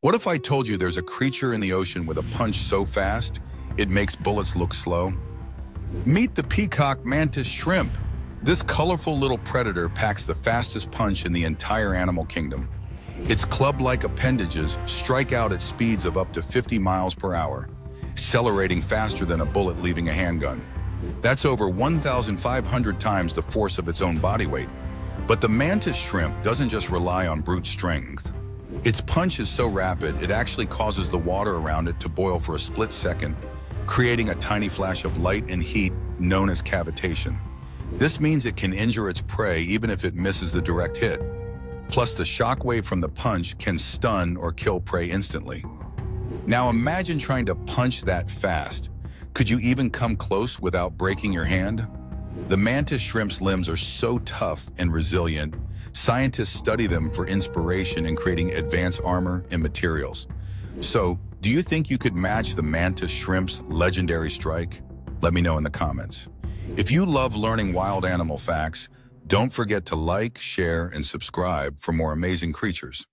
What if I told you there's a creature in the ocean with a punch so fast, it makes bullets look slow? Meet the peacock mantis shrimp. This colorful little predator packs the fastest punch in the entire animal kingdom. Its club-like appendages strike out at speeds of up to 50 miles per hour, accelerating faster than a bullet leaving a handgun. That's over 1,500 times the force of its own body weight. But the mantis shrimp doesn't just rely on brute strength. Its punch is so rapid, it actually causes the water around it to boil for a split second, creating a tiny flash of light and heat known as cavitation. This means it can injure its prey even if it misses the direct hit. Plus, the shockwave from the punch can stun or kill prey instantly. Now imagine trying to punch that fast. Could you even come close without breaking your hand? The mantis shrimp's limbs are so tough and resilient, scientists study them for inspiration in creating advanced armor and materials. So, do you think you could match the mantis shrimp's legendary strike? Let me know in the comments. If you love learning wild animal facts, don't forget to like, share, and subscribe for more amazing creatures.